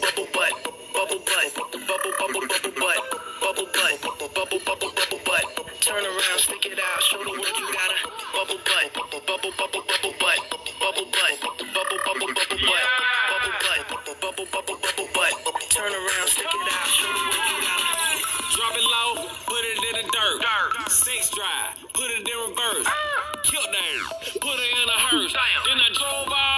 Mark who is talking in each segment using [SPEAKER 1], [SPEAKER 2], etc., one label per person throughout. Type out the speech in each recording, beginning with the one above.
[SPEAKER 1] bubble bubble butt, bubble butt, bubble bubble bubble butt, bubble butt, bubble bubble bubble butt. Turn around, stick it out, show the you got bubble butt, bubble bubble bubble butt, bubble butt, bubble bubble bubble butt, bubble butt, bubble bubble bubble butt. Turn around, stick it out.
[SPEAKER 2] Drop it low, put it in the dirt. Sex drive, put it in reverse. Kill down, put it in a hearse. Then I drove off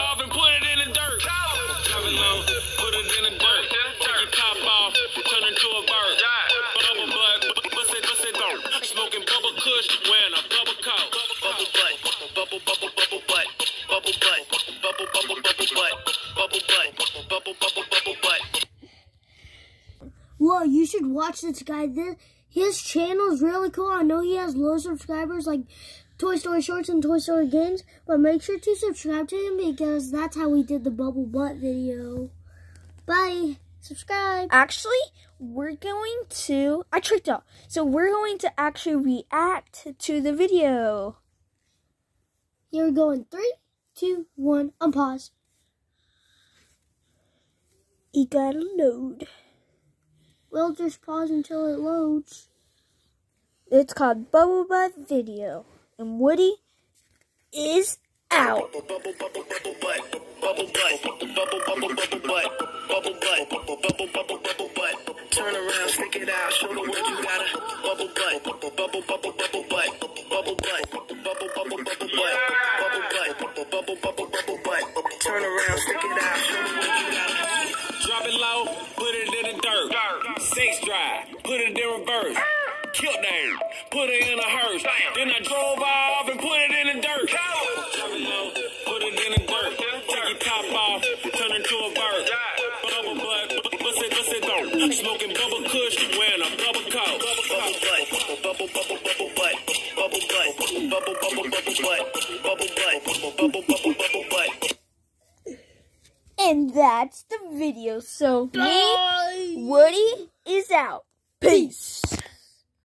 [SPEAKER 2] kush, wearing a bubble coat.
[SPEAKER 1] bubble butt, bubble bubble bubble butt, bubble butt, bubble bubble bubble butt, bubble butt, bubble bubble bubble butt.
[SPEAKER 3] Whoa, you should watch this guy. This, his channel is really cool. I know he has low subscribers like Toy Story Shorts and Toy Story Games, but make sure to subscribe to him because that's how we did the bubble butt video. Bye. Subscribe.
[SPEAKER 4] Actually, we're going to. I tricked out. So we're going to actually react to the video.
[SPEAKER 3] Here we go in three, two, one, on pause.
[SPEAKER 4] You gotta load.
[SPEAKER 3] We'll just pause until it loads.
[SPEAKER 4] It's called Bubble Butt Video. And Woody is out.
[SPEAKER 1] Bubble bubble bubble bubble butt, bubble bubble Turn around, stick it out, show the world you got a bubble butt, bubble bubble bubble butt, bubble butt, bubble bubble bubble butt, bubble butt, bubble bubble bubble butt. Turn around, stick it out, show the world you got a.
[SPEAKER 2] Drop it low, put it in the dirt. Sex drive, put it in reverse. Kill down, put it in a hearse. Then I drove off and put it in the dirt. Drop it low, put it in the dirt. Take your top off, turn into a bird. Smoking bubble kush, wearing a bubble coat.
[SPEAKER 1] Bubble butt, bubble bubble bubble butt, bubble butt, bubble bubble bubble butt, bubble butt, bubble bubble bubble butt.
[SPEAKER 4] And that's the video. So me, Woody is out. Peace.